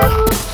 Thank you.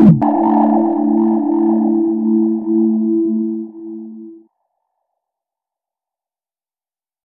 Thank you.